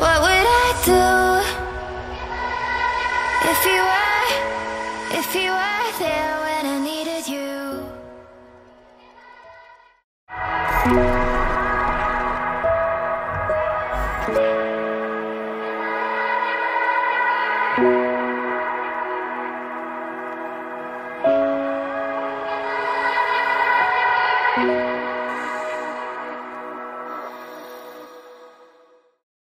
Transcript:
What would I do if you were, if you were there when I needed you?